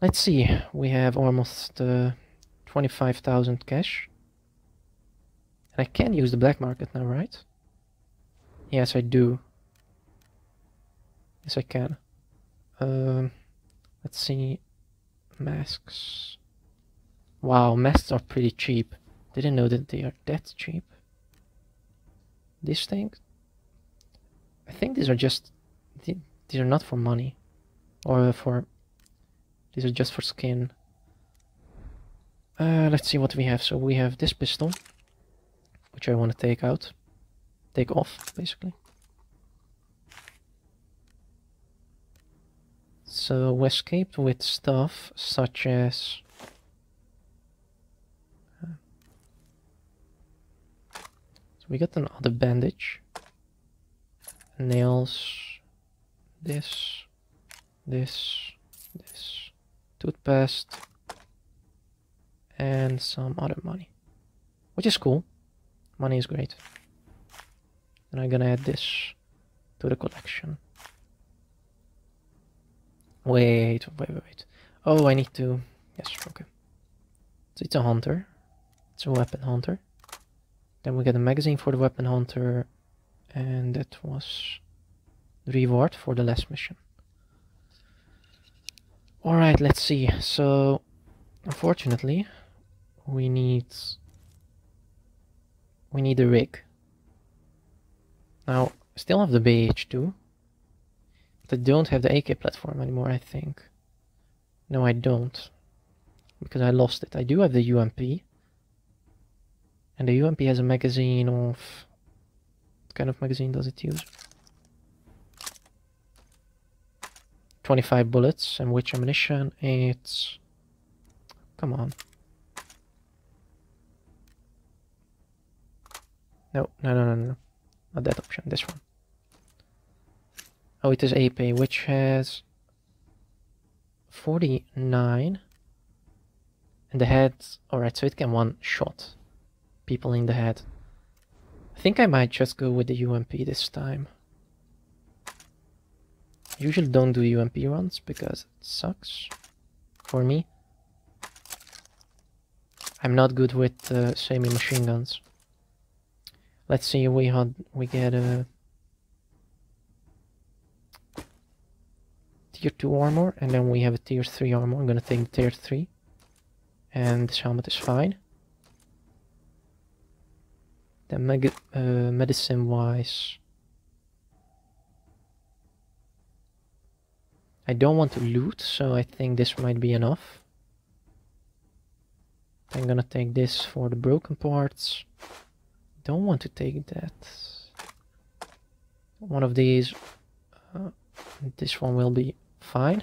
Let's see, we have almost uh, 25,000 cash. And I can use the black market now, right? Yes, I do. Yes, I can. Um, let's see. Masks. Wow, masks are pretty cheap. Didn't know that they are that cheap. This thing? I think these are just... These are not for money. Or for... These are just for skin. Uh, let's see what we have. So we have this pistol. Which I want to take out. Take off, basically. So we escaped with stuff such as So we got another bandage, nails, this, this, toothpaste, and some other money, which is cool. Money is great. And I'm gonna add this to the collection. Wait, wait, wait, wait. Oh, I need to... Yes, okay. So it's a hunter. It's a weapon hunter. Then we get a magazine for the weapon hunter. And that was the reward for the last mission. Alright, let's see. So, unfortunately, we need... We need a rig. Now, I still have the BH2. But I don't have the AK platform anymore, I think. No, I don't. Because I lost it. I do have the UMP. And the UMP has a magazine of... What kind of magazine does it use? 25 bullets. And which ammunition? It's... Come on. No, no, no, no, no. Not that option, this one. Oh, it is AP, which has 49. And the head, alright, so it can one shot people in the head. I think I might just go with the UMP this time. Usually don't do UMP runs because it sucks for me. I'm not good with uh, semi-machine guns. Let's see, we had we get a tier 2 armor and then we have a tier 3 armor. I'm gonna take tier 3 and this helmet is fine. The uh, medicine wise, I don't want to loot, so I think this might be enough. I'm gonna take this for the broken parts. Don't want to take that. One of these. Uh, this one will be fine.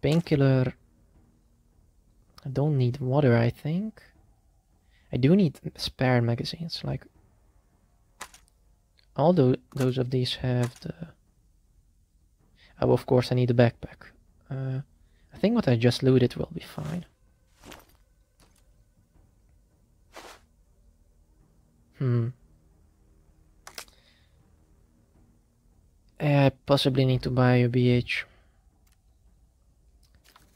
Painkiller. I don't need water, I think. I do need spare magazines, like all those of these have the... Oh, of course I need a backpack. Uh, I think what I just looted will be fine. Hmm. I possibly need to buy a BH.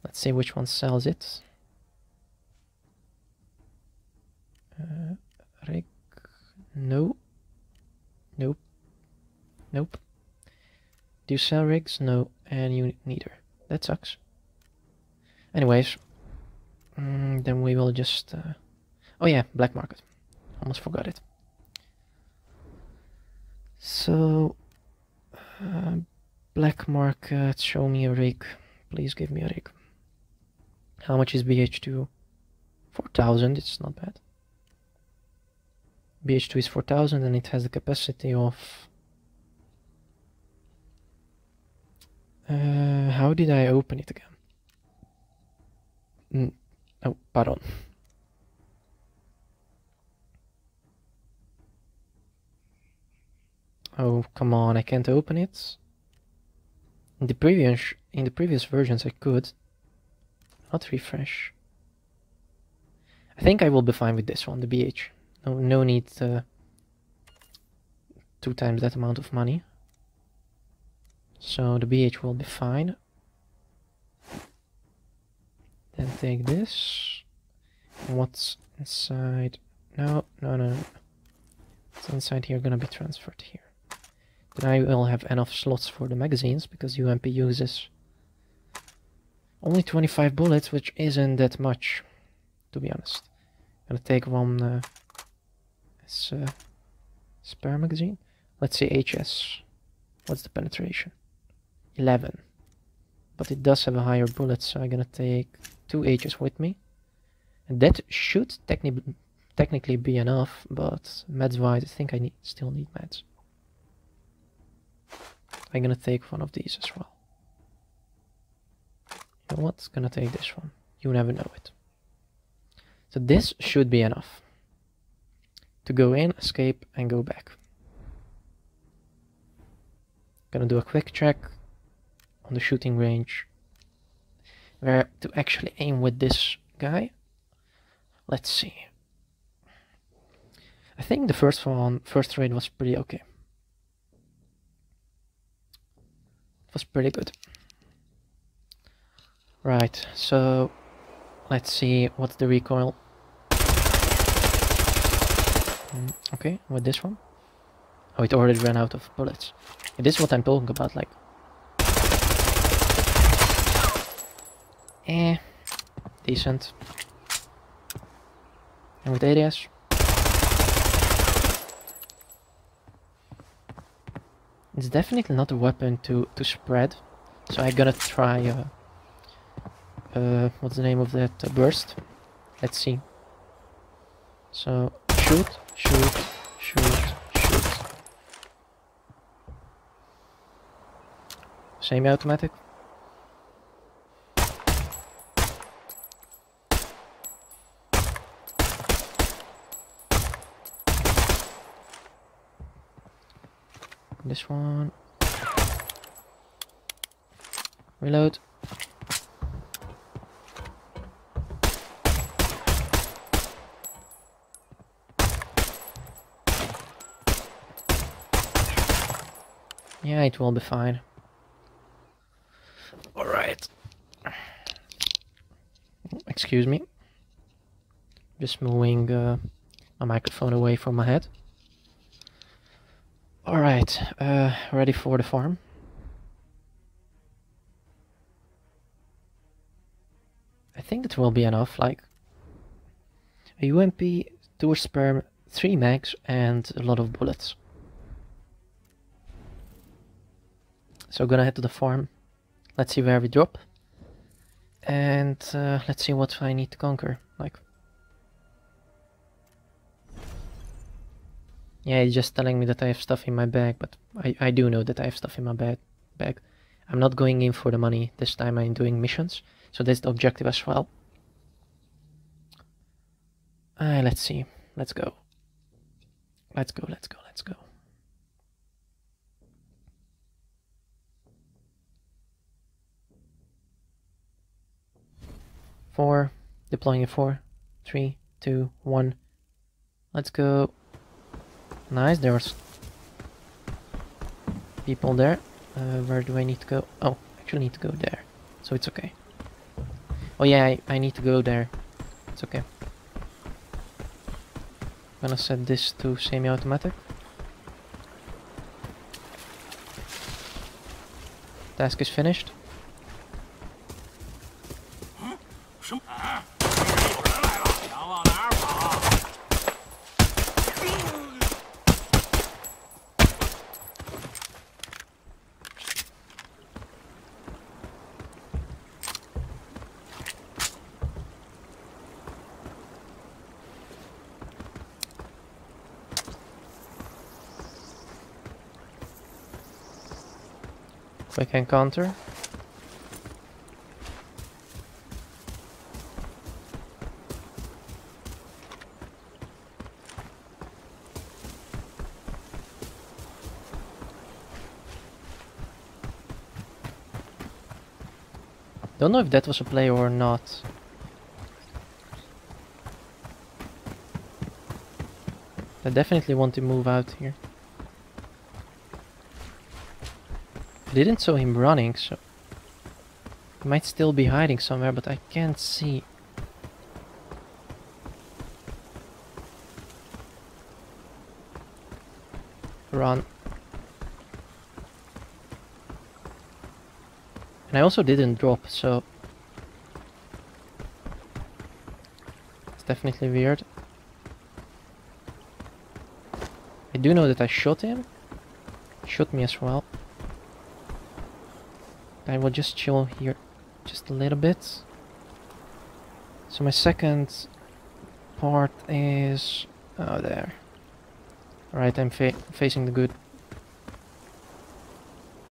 Let's see which one sells it. Uh, Rick, no. Nope. Nope. Do you sell rigs? No, and you neither. That sucks. Anyways, mm, then we will just... Uh... Oh yeah, black market. Almost forgot it. So, uh, black market, show me a rig. Please give me a rig. How much is BH2? 4000, it's not bad. BH2 is 4000 and it has the capacity of... Uh, how did I open it again? Mm, oh, pardon. Oh, come on, I can't open it. In the previous in the previous versions I could. Not refresh. I think I will be fine with this one, the BH. No, no need uh, two times that amount of money. So the BH will be fine. Then take this. What's inside? No, no, no. What's inside here gonna be transferred here. Then I will have enough slots for the magazines because UMP uses only 25 bullets, which isn't that much, to be honest. Gonna take one uh, as a spare magazine. Let's see HS. What's the penetration? 11. But it does have a higher bullet, so I'm gonna take two H's with me. And that should techni technically be enough, but meds-wise, I think I need still need meds. I'm gonna take one of these as well. You know what? Gonna take this one. You never know it. So this should be enough to go in, escape, and go back. Gonna do a quick check on the shooting range where to actually aim with this guy. Let's see. I think the first one, first raid was pretty okay. It was pretty good. Right, so let's see what's the recoil. Mm, okay, with this one. Oh, it already ran out of bullets. This is what I'm talking about, like... Eh, decent. And with ADS? It's definitely not a weapon to, to spread, so I'm gonna try, uh, uh, what's the name of that, uh, burst? Let's see. So, shoot, shoot, shoot, shoot, Semi-automatic. This one. Reload. Yeah, it will be fine. Alright. Excuse me. Just moving uh, my microphone away from my head. Alright, uh, ready for the farm. I think that will be enough, like a UMP, two sperm, three mags, and a lot of bullets. So gonna head to the farm. Let's see where we drop. And uh, let's see what I need to conquer. Like, yeah, just telling me that I have stuff in my bag, but I, I do know that I have stuff in my bag. bag. I'm not going in for the money this time. I'm doing missions, so that's the objective as well. Uh, let's see. Let's go. Let's go. Let's go. Let's go. four, deploying in four, three, two, one. Let's go. Nice, there's people there. Uh, where do I need to go? Oh, I actually need to go there. So it's okay. Oh yeah, I, I need to go there. It's okay. I'm gonna set this to semi-automatic. Task is finished. Quick counter. Don't know if that was a player or not. I definitely want to move out here. Didn't saw him running, so He might still be hiding somewhere, but I can't see. Run. And I also didn't drop, so... It's definitely weird. I do know that I shot him. He shot me as well. I will just chill here just a little bit. So my second part is... Oh, there. Alright, I'm fa facing the good